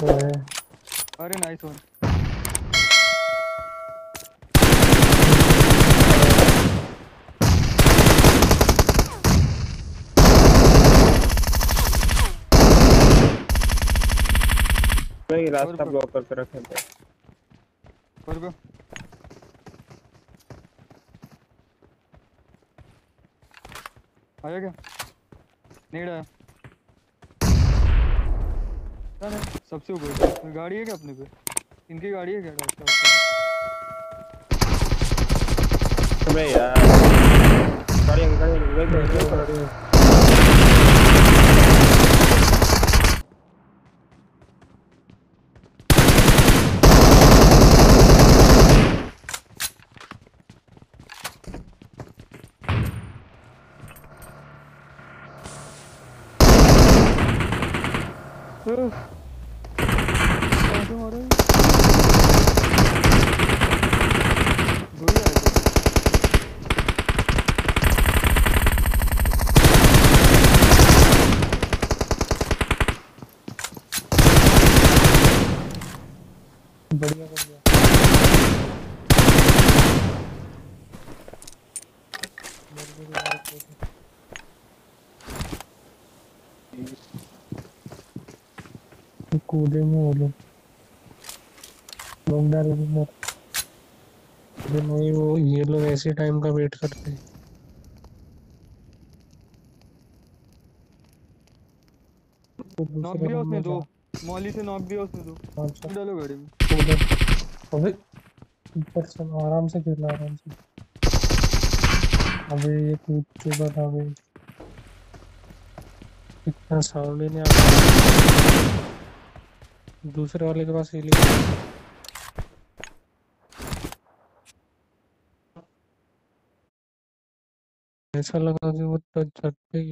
तो है अरे नाइस वन नहीं रास्ता ब्लॉक करके रखे थे और को आया क्या? नीड आया। सबसे ऊपर गाड़ी है क्या अपने पे? इनकी गाड़ी है क्या? रास्ता अबे यार। गाड़ी गाड़ी वेट गई। बढ़िया कर दिया मेरे को भी मार के दे। ये कूदे में वो लोग लोग डाल मर अरे नहीं वो ये लोग ऐसे टाइम का वेट करते हैं नॉक दूसरे उसने दो मौली से नॉक दिया उसने दो डालो गाड़ी में अबे ऊपर से आराम से खेलना आराम से अबे ये कूद चुका था अबे इतना साउंड ही नहीं आ रहा दूसरे वाले के पास हीलिंग ऐसा लगा कि वो तो झटके